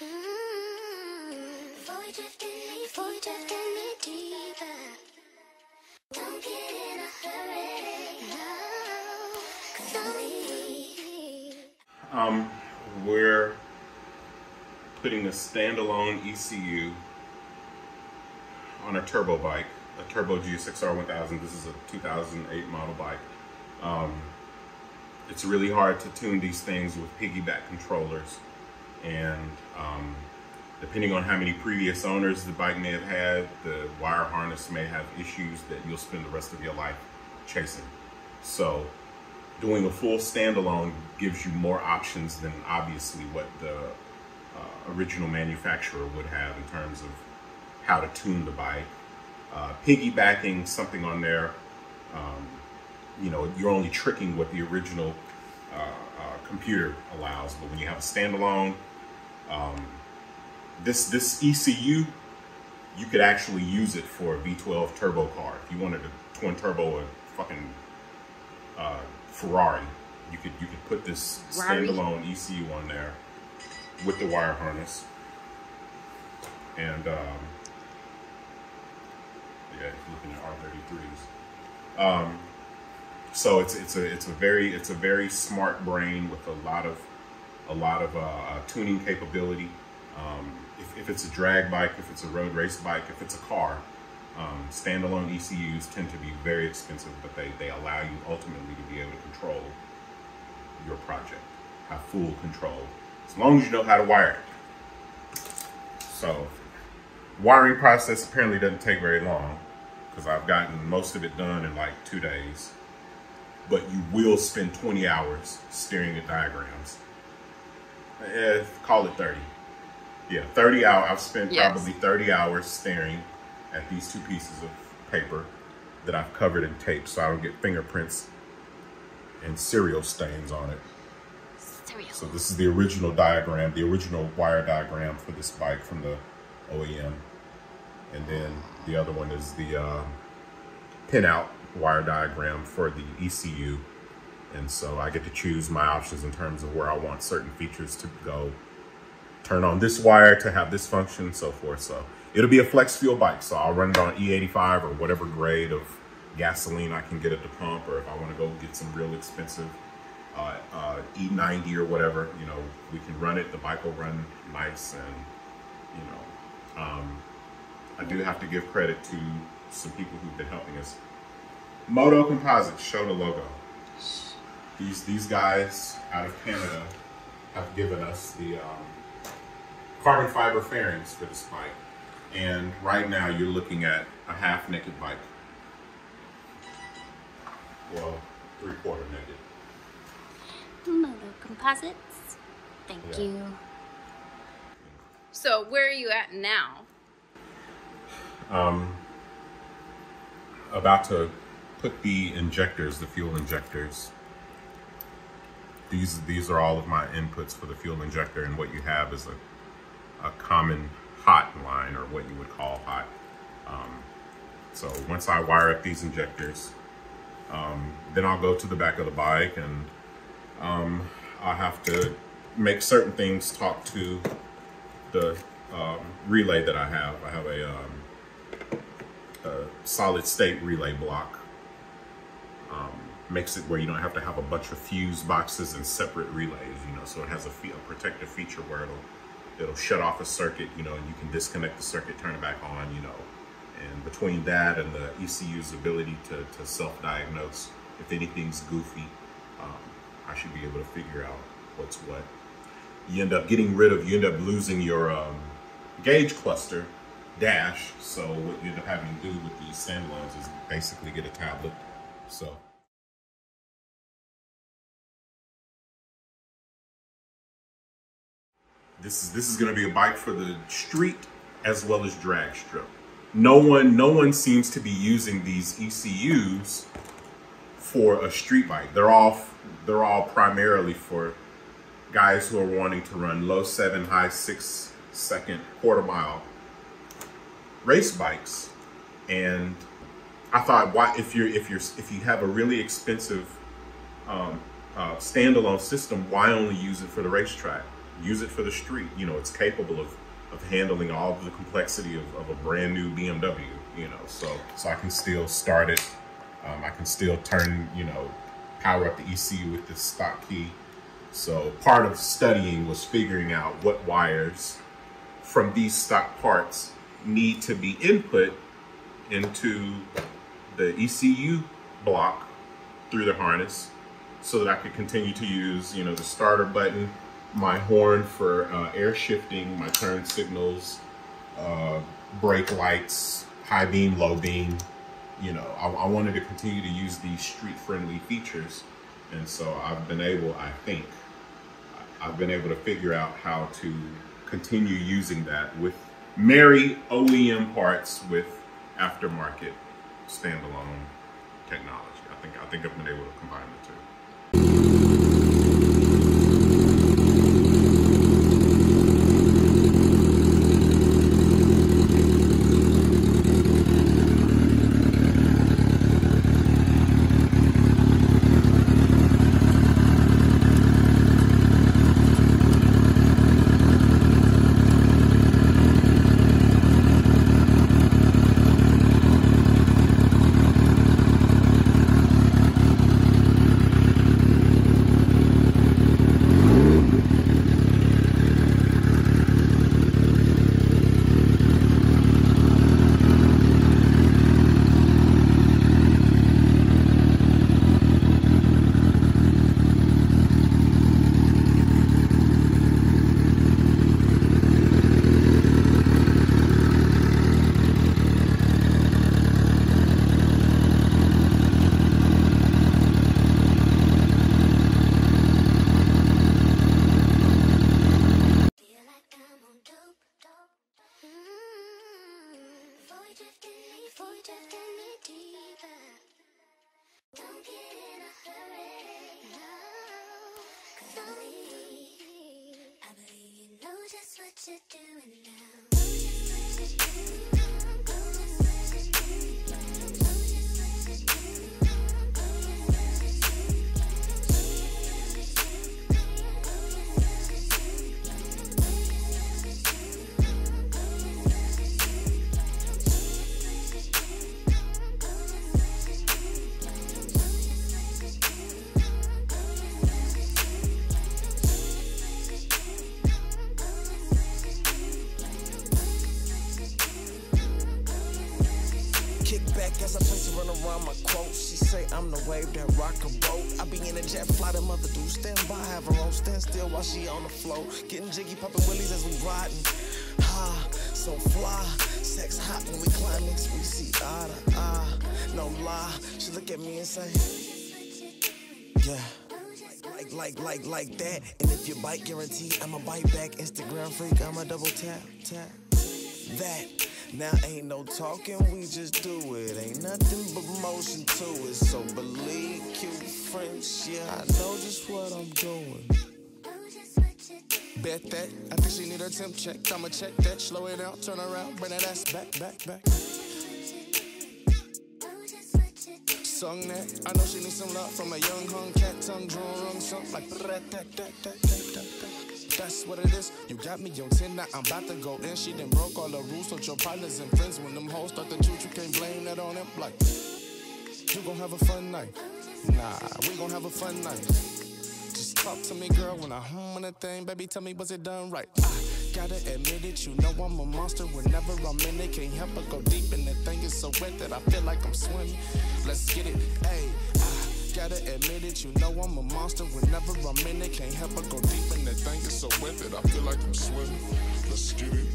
Mm, leave. Um, we're putting a standalone ECU on a turbo bike, a Turbo GSXR 1000. This is a 2008 model bike. Um, it's really hard to tune these things with piggyback controllers, and um, depending on how many previous owners the bike may have had, the wire harness may have issues that you'll spend the rest of your life chasing. So doing a full standalone gives you more options than obviously what the uh, original manufacturer would have in terms of how to tune the bike. Uh, piggybacking something on there, um, you know, you're only tricking what the original uh, uh, computer allows. But when you have a standalone, um, this this ECU, you could actually use it for a V12 turbo car. If you wanted a twin turbo, a fucking uh, Ferrari, you could you could put this standalone ECU on there with the wire harness, and um, yeah, looking at R33s. Um, so it's it's a it's a very it's a very smart brain with a lot of a lot of uh, uh, tuning capability. Um, if, if it's a drag bike, if it's a road race bike, if it's a car, um, standalone ECUs tend to be very expensive, but they, they allow you ultimately to be able to control your project, have full control, as long as you know how to wire it. So, wiring process apparently doesn't take very long because I've gotten most of it done in like two days. But you will spend 20 hours staring at diagrams. Eh, call it 30. Yeah, 30 hours. I've spent Yes. probably 30 hours staring at these two pieces of paper that I've covered in tape so I don't get fingerprints and cereal stains on it. Cereal. So this is the original diagram, the original wire diagram for this bike from the OEM. And then the other one is the uh, pinout wire diagram for the ECU. And so I get to choose my options in terms of where I want certain features to go. Turn on this wire to have this function so forth. So it'll be a flex fuel bike. So I'll run it on E85 or whatever grade of gasoline I can get at the pump, or if I want to go get some real expensive uh, uh, E90 or whatever, you know, we can run it. The bike will run nice, and you know, um, I do have to give credit to some people who've been helping us. Moto Composites show the logo. These these guys out of Canada have given us the um, carbon fiber fairings for this bike, and right now you're looking at a half naked bike. Well, three quarter naked. Moto Composites. Thank Yeah. you. So where are you at now? um, about to put the injectors, the fuel injectors. These these are all of my inputs for the fuel injector, and what you have is a a common hot line, or what you would call hot. Um, so once I wire up these injectors, um, then I'll go to the back of the bike, and um, I'll have to make certain things talk to the um, relay that I have. I have a um, a solid state relay block. Makes it where you don't have to have a bunch of fuse boxes and separate relays, you know, so it has a, a protective feature where it'll it'll shut off a circuit, you know, and you can disconnect the circuit, turn it back on, you know. And between that and the ECU's ability to, to self-diagnose if anything's goofy, um, I should be able to figure out what's what. You end up getting rid of, you end up losing your um, gauge cluster dash. So what you end up having to do with these standalones is basically get a tablet. So this is this is going to be a bike for the street as well as drag strip. No one no one seems to be using these ECUs for a street bike. They're all they're all primarily for guys who are wanting to run low seven, high six second quarter mile race bikes. And I thought, why if you're if you're if you have a really expensive um, uh, standalone system, why only use it for the racetrack? Use it for the street. You know, it's capable of, of handling all of the complexity of, of a brand new BMW, you know, so, so I can still start it. Um, I can still turn, you know, power up the ECU with this stock key. So part of studying was figuring out what wires from these stock parts need to be input into the ECU block through the harness so that I could continue to use, you know, the starter button, my horn for uh, air shifting, my turn signals, uh, brake lights, high beam, low beam. You know, I, I wanted to continue to use these street friendly features. And so I've been able, I think, I've been able to figure out how to continue using that with marry OEM parts with aftermarket standalone technology. I think I think I've been able to combine the two. Run around my quotes. She say I'm the wave that rock a boat. I be in a jet fly, the mother do stand by, have her own stand still while she on the floor. Getting jiggy, popping willies as we riding. Ha, so fly, sex hot when we climax. We see eye to eye, no lie. She look at me and say, Yeah. Like, like, like, like that. And if you bite, guarantee I'ma bite back. Instagram freak, I'ma double tap, tap that. Now ain't no talking, we just do it. Ain't nothing but motion to it. So believe, cute French, yeah, I know just what I'm doing. Bet that. I think she need a temp check. I'ma check that. Slow it down, turn around, bring that ass back, back, back. Sung that. I know she needs some love from a young hung cat tongue drawn wrong something like that, that, that, that, that, that. That's what it is. You got me on 10, now I'm about to go in. She done broke all the rules, so your partners and friends. When them hoes start to shoot, you can't blame that on you gon' have a fun night. Nah, we gon' have a fun night. Just talk to me, girl, when I hum on a thing. Baby, tell me, was it done right? I gotta admit it, you know I'm a monster. Whenever I'm in it, can't help but go deep. And the thing is so wet that I feel like I'm swimming. Let's get it, ayy. Gotta admit it, you know I'm a monster. Whenever I'm in it, can't help but go deep. And the thing is so wet that I feel like I'm swimming. Let's get it.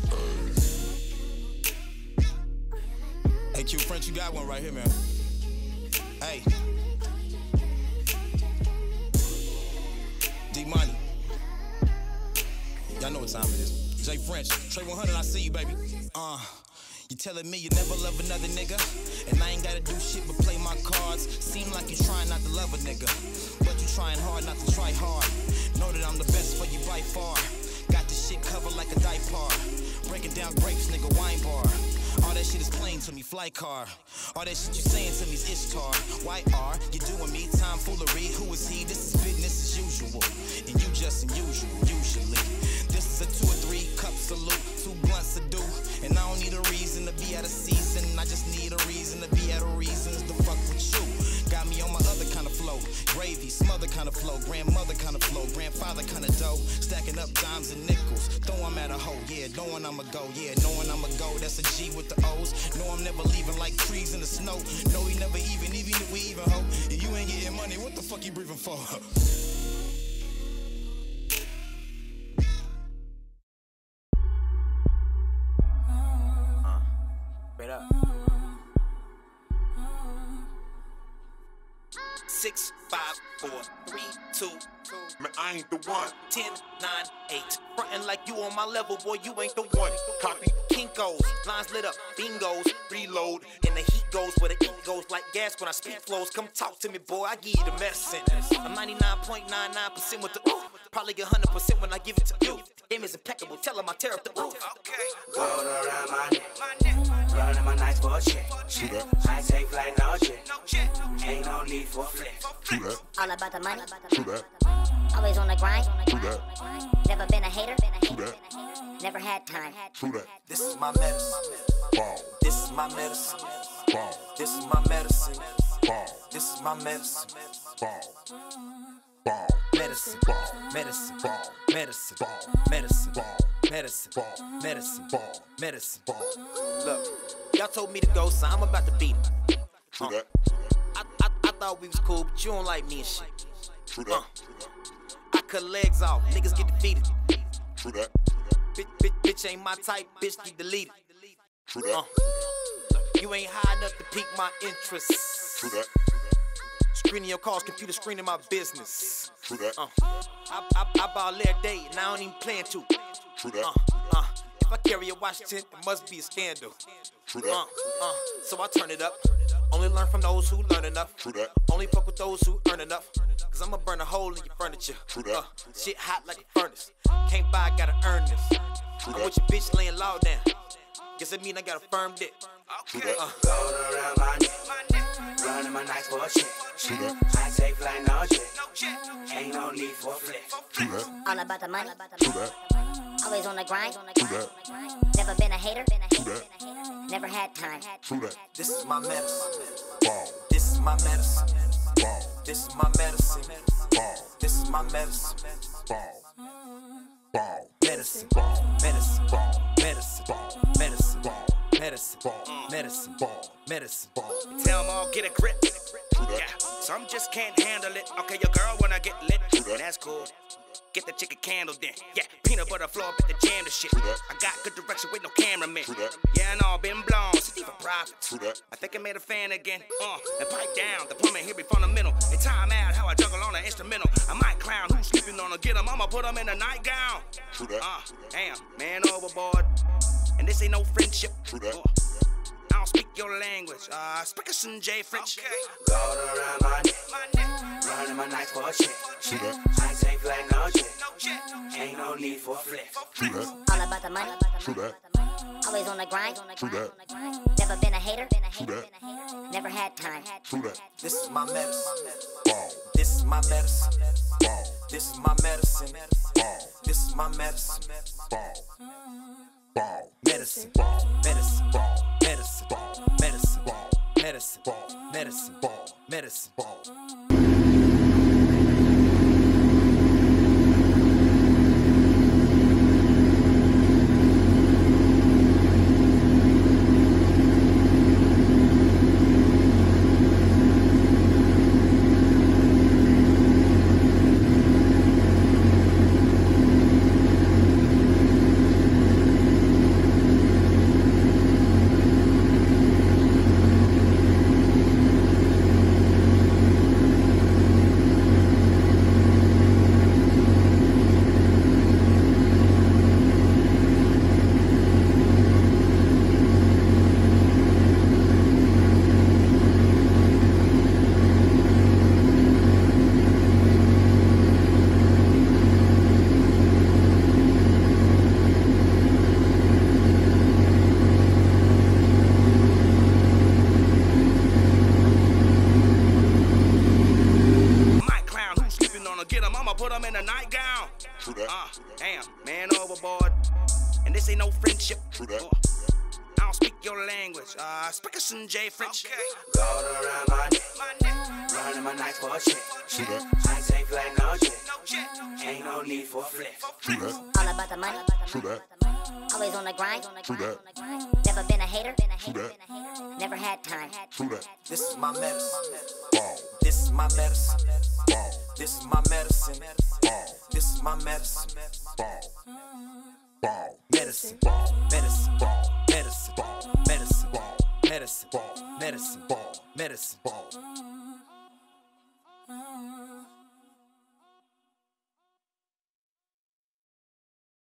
Hey, Q French, you got one right here, man. Hey. D Money. Y'all know what time it is. Jay French, Trey 100, I see you, baby. Uh, you telling me you never love another nigga? And I ain't gotta do shit but play my cards. Seem like you trying not to love a nigga. But you trying hard not to try hard. Know that I'm the best for you by far. Got this shit covered like a diaper. Breaking down grapes, nigga, wine bar. All that shit is plain to me, flight car. All that shit you saying to me's Ishtar. Why are you doing me time foolery? Who is he? This is business as usual. And you just unusual, usually. This is a two or three cup salute, two blunts a do. And I don't need a reason to be out of season. I just need a reason to be out of reasons to fuck with you dough. Gravy, smother kind of flow, grandmother kind of flow, grandfather kind of dough. Stacking up dimes and nickels, throw them at a hoe, yeah, knowing I'ma go, yeah, knowing I'ma go. That's a G with the O's. No, I'm never leaving like trees in the snow. No, we never even, even if we even hoe. If you ain't getting money, what the fuck you breathing for? Four, three, two, Man, I ain't the one. ten, nine, eight. Frontin' like you on my level, boy, you ain't the one. Copy Kinkos, lines lit up, bingos, reload. And the heat goes where the ink goes like gas when I speak flows. Come talk to me, boy, I give you the medicine. I'm 99.99% with the ooh. Probably 100% when I give it to you. Aim is impeccable, tell tell 'em I tear up the roof. Gold around my neck. Running my nights for a check. I take flight, no jet. Ain't no need for a flex. True that. All about the money. True that. Always on the grind. True that. Never been a hater. True that. Never had time. True that. This is my medicine. Ball. This is my medicine. Ball. This is my medicine. Ball. This is my medicine. Ball. Ball. Medicine. Ball. Medicine. Ball. Medicine. Ball. Medicine. Ball. Medicine. Ball. Medicine. Ball. Medicine. Ball. Look, y'all told me to go, so I'm about to beat him. True that. I, I, I thought we was cool, but you don't like me and shit. True that. I cut legs off, niggas get defeated. True that. Bitch, bitch, bitch ain't my type, bitch get deleted. True Uh, that. you ain't high enough to pique my interest. True that. Screening your calls, computer screening my business. True that. Uh, I, I, I ball every day, and I don't even plan to. True that. uh, uh, if I carry a Washington, it must be a scandal. True that. uh, uh, so I turn it up. Only learn from those who learn enough. True that. Only fuck with those who earn enough. Cause I'ma burn a hole in your furniture. True that. Uh, shit hot like a furnace. Can't buy, gotta earn this. I'm that. with your bitch laying low down. Guess that mean I got a firm dick. True that. Uh, Running my nights for a check. I take flight, no jet. Ain't no need for a flex. All about the money. True that. Always on the grind. True that. Never been a hater. True that. Never had time. True that. this is my medicine. Ball. This is my medicine. Ball. This is my medicine. Ball. This is my medicine. Ball. Ball. Medicine. Ball. Medicine. Ball. Medicine. Ball. Medicine. Ball. Medicine. Ball. Medicine. Ball. Medicine. Ball. Tell 'em all get a grip. Yeah, some just can't handle it. Okay, your girl wanna get lit. That's cool. Get the chicken candle then. Yeah, peanut butter floor, bet the jam the shit. I got good direction with no cameraman. that. Yeah, and all been blown. City for profits. True that. I think I made a fan again. Uh, and pipe down. The plumbing here be fundamental. And time out how I juggle on an instrumental. I might clown who's sleeping on her. Get 'em, I'ma put put 'em in a nightgown. True that. Uh, damn, man overboard. And this ain't no friendship. True that. Uh, I don't speak your language. Uh, speak some J French. Gold around my neck. Running my nights for a check. True that. I take flight, no jet. Ain't no need for a flex. True that. All about the money. True that. Always on the grind. True that. Never been a hater. True that. Never had time. True that. This is my medicine. Ball. This is my medicine. Ball. This is my medicine. Ball. This is my medicine. Ball. Medicine. Ball. Medicine. Ball. Medicine. Ball. Medicine. Ball. Medicine. Ball. Medicine. Ball. Medicine. Ball. Might clown who's sleeping on her. Get 'em, I'ma put 'em in a nightgown. True that. Uh, damn, man overboard. And this ain't no friendship. True that. Uh, I don't speak your language. Uh, speak some J French. Gold around my neck. Running my nights for a check. True that. I take flight, no jet. Ain't no need for a flex. True that. All about the money. True that. Always on the grind. True that. Never been a hater. True that. Never had time. True that. This is my medicine. Ball. This is my medicine. Ball. This is my medicine. Ball. This is my medicine. Ball. Ball. Medicine. Ball. Medicine. Ball. Medicine. Ball. Medicine. Ball. Medicine. Ball. Medicine. Ball. Medicine. Ball. Medicine. Ball. Medicine. Ball. Medicine. Ball. Medicine. Ball.